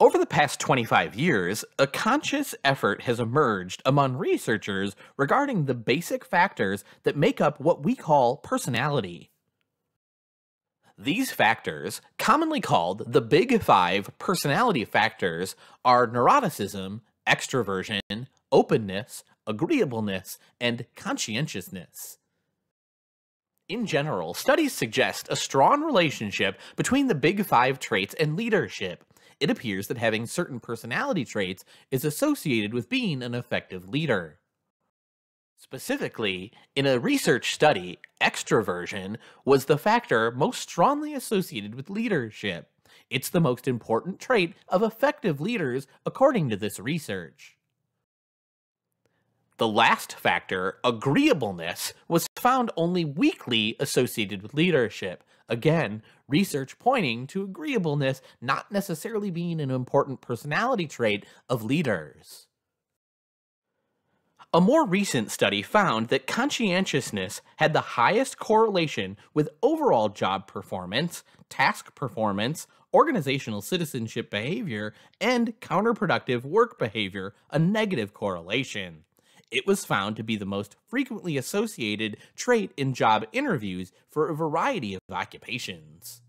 Over the past 25 years, a conscious effort has emerged among researchers regarding the basic factors that make up what we call personality. These factors, commonly called the Big Five personality factors, are neuroticism, extroversion, openness, agreeableness, and conscientiousness. In general, studies suggest a strong relationship between the Big Five traits and leadership. It appears that having certain personality traits is associated with being an effective leader. Specifically, in a research study, extroversion was the factor most strongly associated with leadership. It's the most important trait of effective leaders, according to this research. The last factor, agreeableness, was found only weakly associated with leadership. Again, research pointing to agreeableness not necessarily being an important personality trait of leaders. A more recent study found that conscientiousness had the highest correlation with overall job performance, task performance, organizational citizenship behavior, and counterproductive work behavior, a negative correlation. It was found to be the most frequently associated trait in job interviews for a variety of occupations.